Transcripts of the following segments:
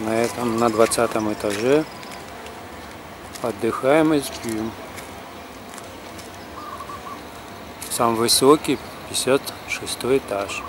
на 20 этаже. Отдыхаем и спим. Сам высокий 56 этаж.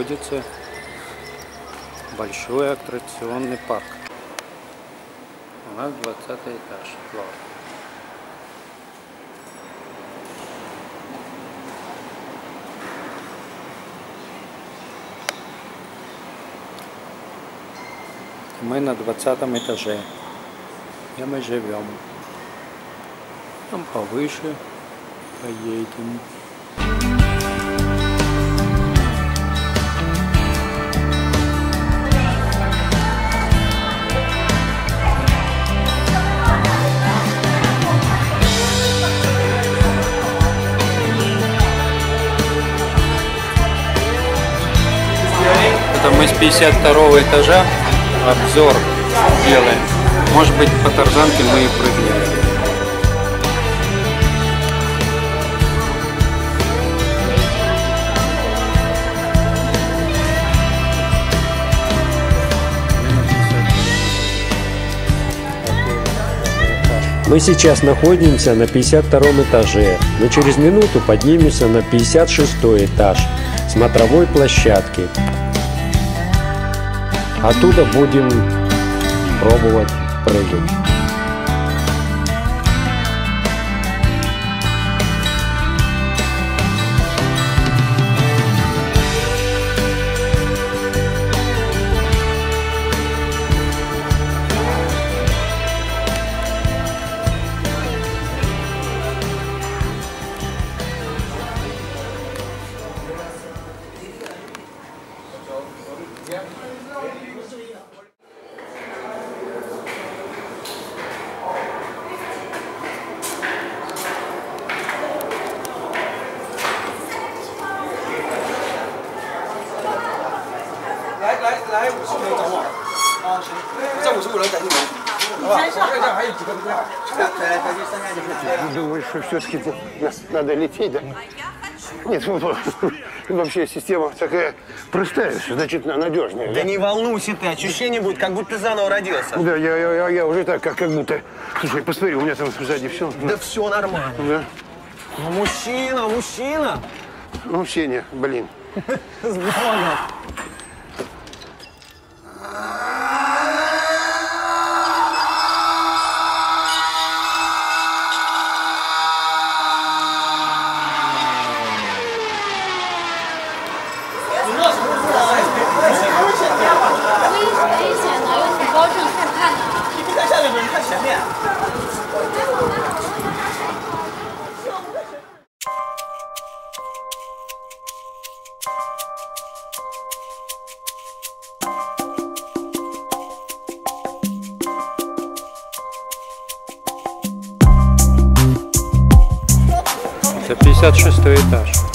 Находится большой аттракционный парк. У нас 20 этаж. Класс. Мы на 20 этаже, где мы живем. Там повыше поедем. 52 этажа обзор делаем. Может быть, по тарзанке мы и прыгнем. Мы сейчас находимся на 52 этаже, но через минуту поднимемся на 56 этаж смотровой площадки. Оттуда будем пробовать прыгать. Думаешь, что все-таки надо лететь, да? Нет, ну, вообще система такая простая, значит, надежная. Да не волнуйся ты, ощущение будет, как будто ты заново родился. Да, я, я, я, я уже так, как, как будто... Слушай, посмотри, у меня там сзади все. Да все нормально. Да. Ну, мужчина, мужчина. Ну, вообще не, блин. С Богом. Это 56 этаж.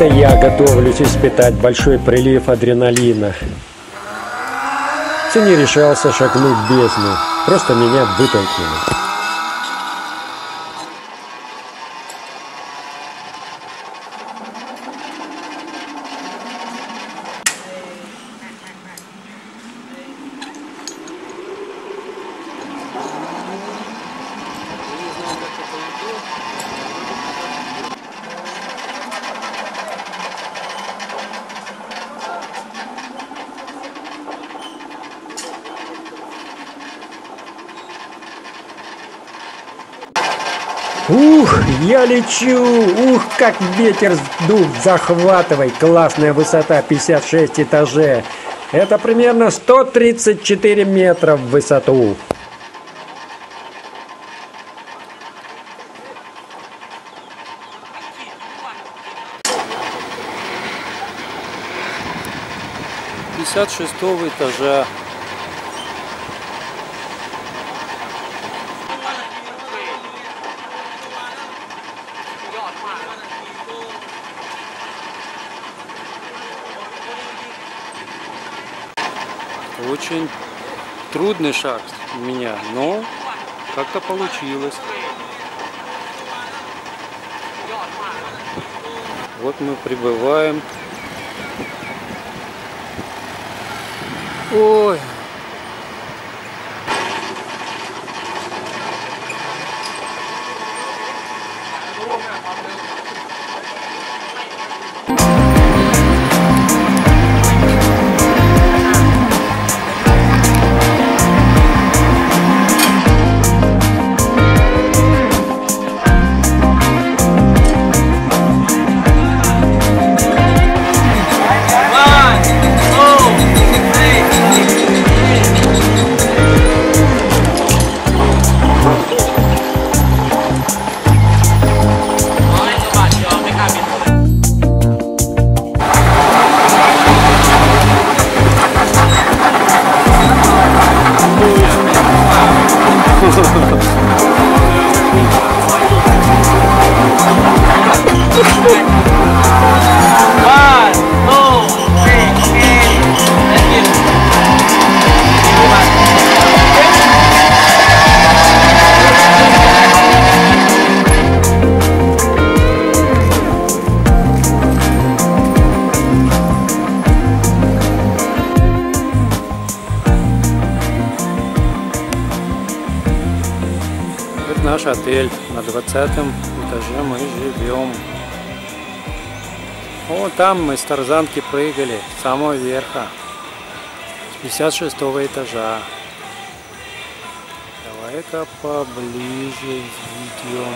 Это я готовлюсь испытать большой прилив адреналина. Все не решался шагнуть в бездну, просто меня вытолкнули. Ух, я лечу! Ух, как ветер сдув! Захватывай! Классная высота 56 этажей. Это примерно 134 метра в высоту. Пятьдесят шестого этажа. Очень трудный шаг у меня, но как-то получилось. Вот мы прибываем. Ой. Это наш отель. На 20 этаже мы живем. О, там мы с тарзанки прыгали с самого верха. С 56 этажа. Давай-ка поближе идем.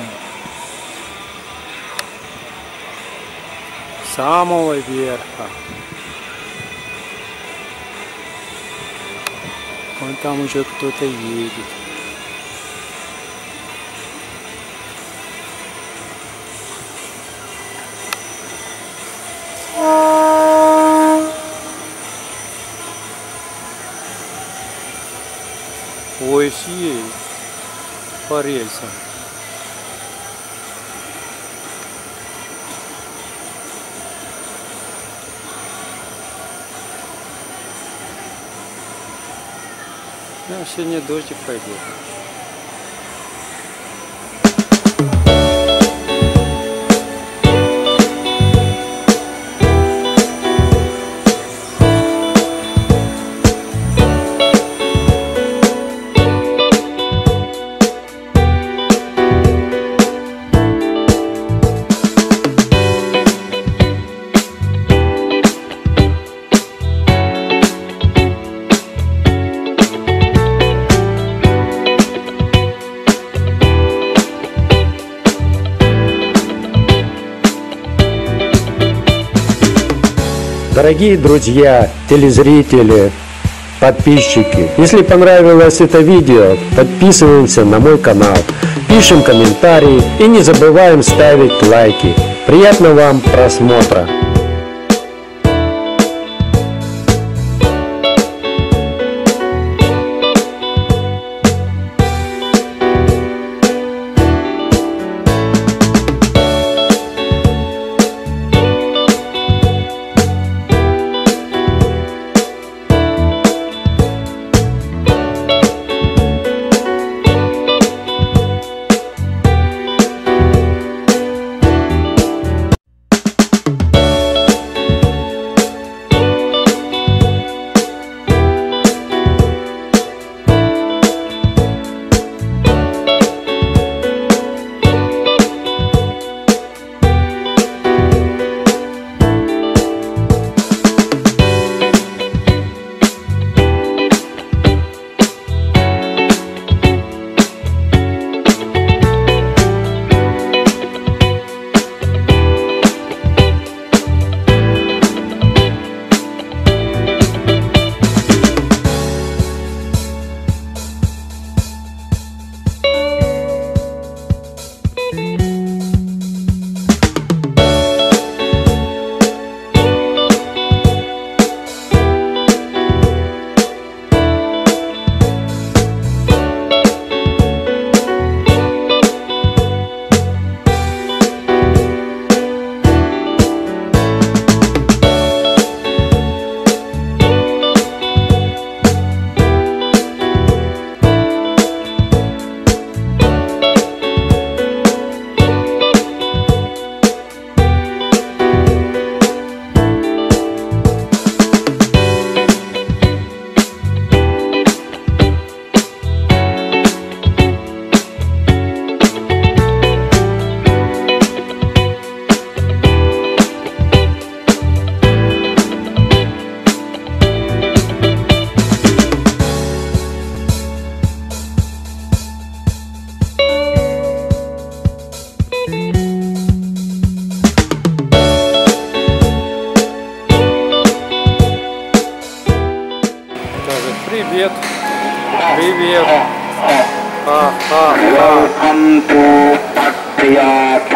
Самого верха. Вон там уже кто-то едет. Едет по рельсам. Ну, сегодня дождик пойдет. Дорогие друзья, телезрители, подписчики, если понравилось это видео, подписываемся на мой канал, пишем комментарии и не забываем ставить лайки. Приятного вам просмотра!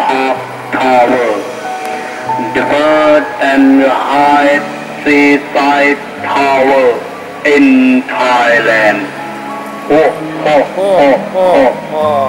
Half tower. third and high seaside tower in Thailand. Ho, ho, ho, ho, ho.